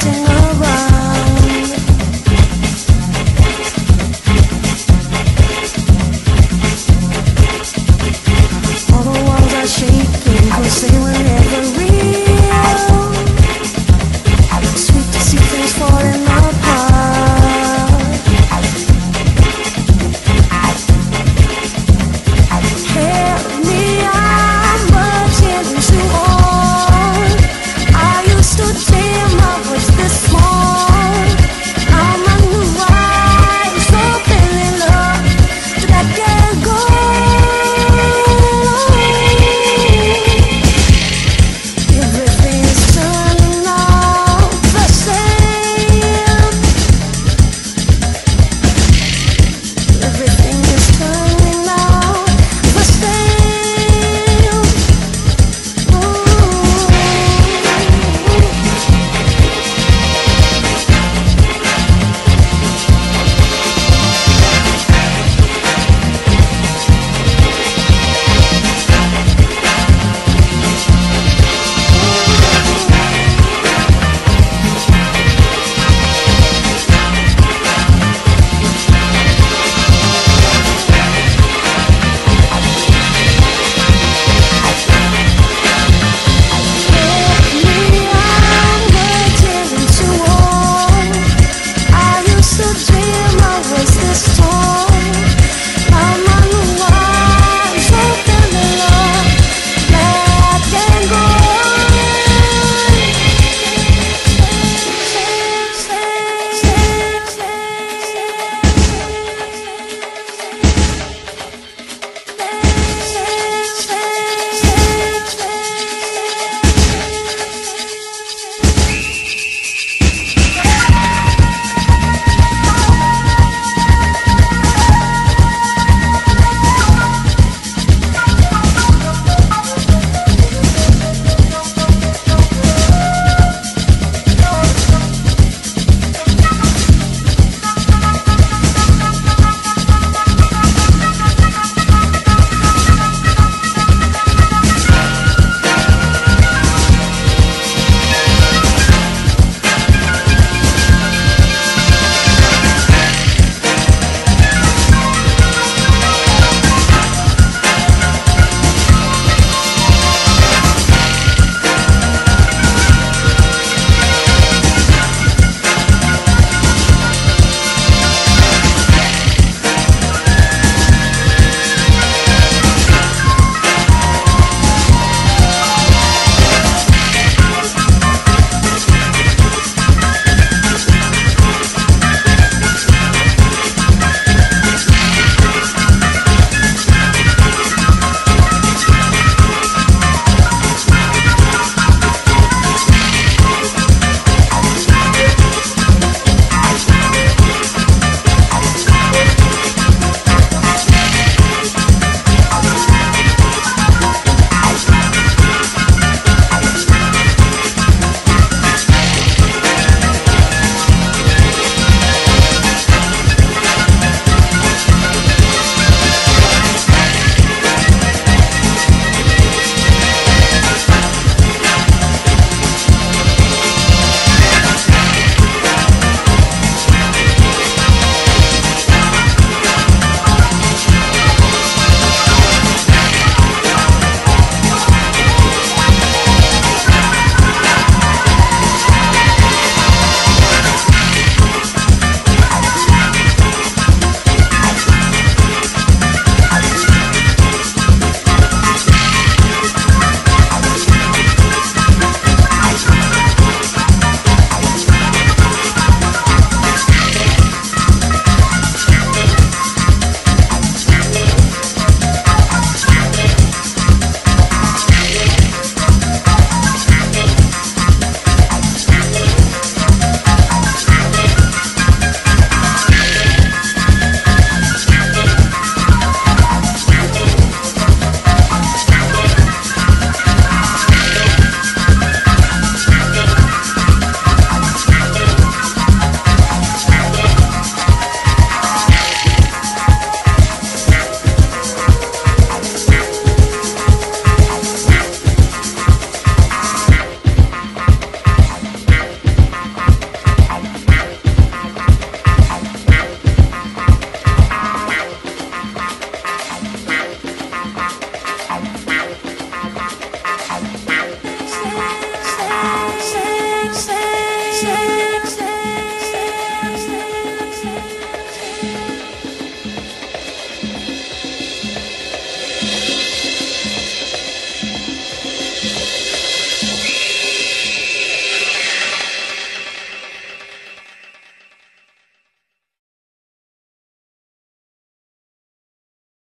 down.